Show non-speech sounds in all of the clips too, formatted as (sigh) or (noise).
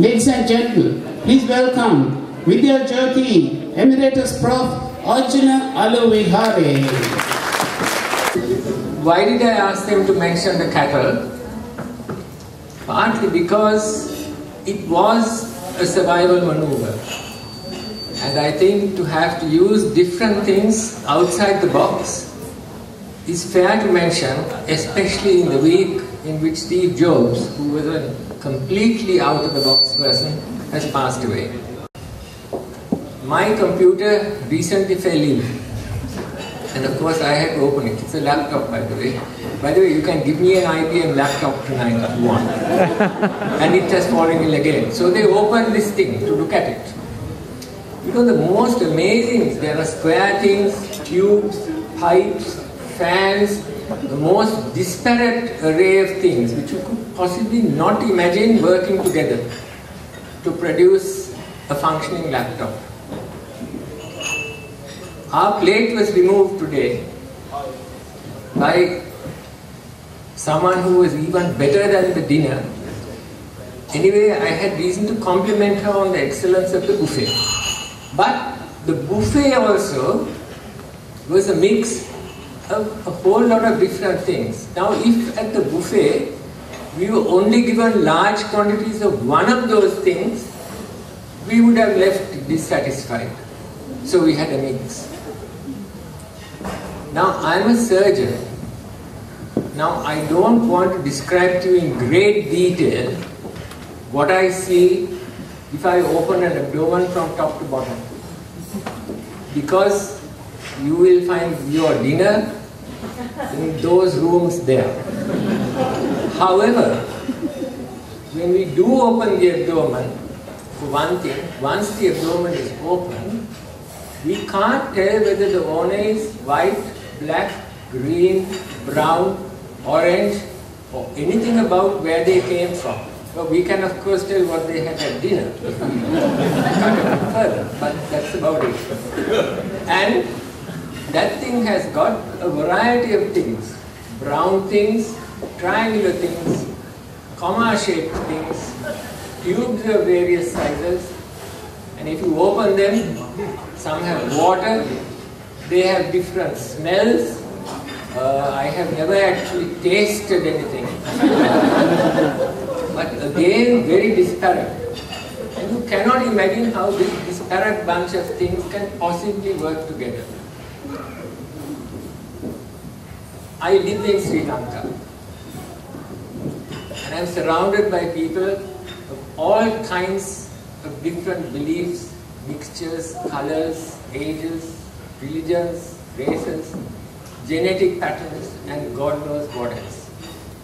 Ladies and gentlemen, please welcome with Vidya Jyoti, Emeritus Prof. Arjuna Aluwihare. Why did I ask them to mention the cattle? Partly because it was a survival maneuver. And I think to have to use different things outside the box is fair to mention, especially in the week in which Steve Jobs, who was a completely out of the box person, has passed away. My computer recently fell in. And of course, I had to open it. It's a laptop, by the way. By the way, you can give me an IBM laptop tonight if you want. (laughs) and it has fallen in again. So they opened this thing to look at it. You know, the most amazing, there are square things, tubes, pipes, fans, the most disparate array of things which you could possibly not imagine working together to produce a functioning laptop. Our plate was removed today by someone who was even better than the dinner. Anyway, I had reason to compliment her on the excellence of the buffet. But the buffet also was a mix of a whole lot of different things. Now, if at the buffet we were only given large quantities of one of those things, we would have left dissatisfied. So we had a mix. Now, I'm a surgeon. Now, I don't want to describe to you in great detail what I see if I open an abdomen from top to bottom. Because you will find your dinner in those rooms there. However, when we do open the abdomen, for one thing, once the abdomen is open, we can't tell whether the owner is white, black, green, brown, orange, or anything about where they came from. But we can of course tell what they had at dinner (laughs) further, but that's about it. And that thing has got a variety of things. Brown things, triangular things, comma-shaped things, tubes of various sizes, and if you open them, some have water, they have different smells. Uh, I have never actually tasted anything. (laughs) but again, very disparate. And you cannot imagine how this disparate bunch of things can possibly work together. I live in Sri Lanka. And I'm surrounded by people of all kinds of different beliefs, mixtures, colors, ages, religions, races, genetic patterns, and God knows what else.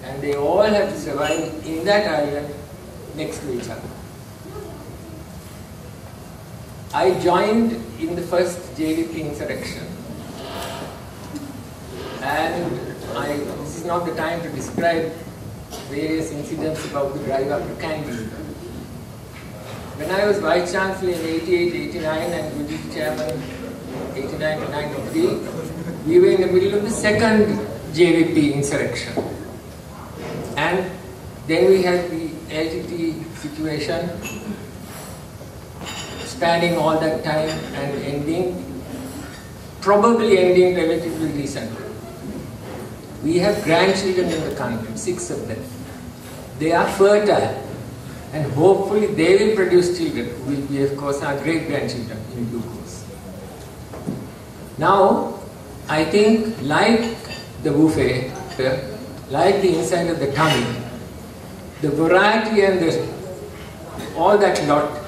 And they all have to survive in that island next to each other. I joined in the first JVP insurrection. And I, this is not the time to describe various incidents about the drive up to Kandy. When I was Vice Chancellor in 88, 89 and Deputy Chairman 89 to 93, we were in the middle of the second JVP insurrection. And then we had the LTT situation spanning all that time and ending, probably ending relatively recently. We have grandchildren in the country, six of them. They are fertile and hopefully they will produce children who will be of course our great grandchildren in due course. Now, I think like the buffet, like the inside of the tummy, the variety and the, all that lot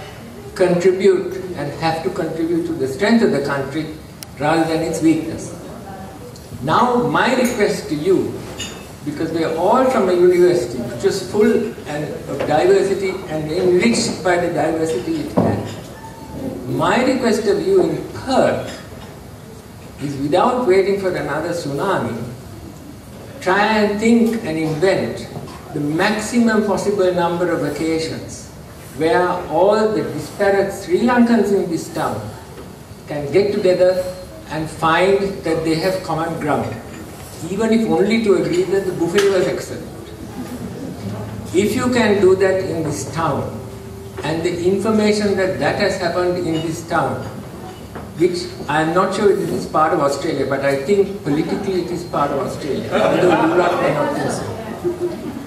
contribute and have to contribute to the strength of the country rather than its weakness. Now, my request to you, because we are all from a university which is full and of diversity and enriched by the diversity it has. My request of you in Perth is without waiting for another tsunami, try and think and invent the maximum possible number of occasions where all the disparate Sri Lankans in this town can get together and find that they have common ground, even if only to agree that the buffet was excellent. If you can do that in this town, and the information that that has happened in this town, which I am not sure it is part of Australia, but I think politically it is part of Australia, although Europe may not.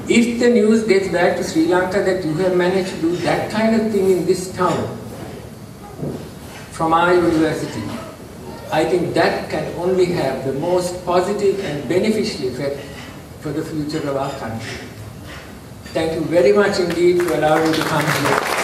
If the news gets back to Sri Lanka that you have managed to do that kind of thing in this town from our university, I think that can only have the most positive and beneficial effect for the future of our country. Thank you very much indeed for allowing me to come here.